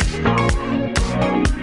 Música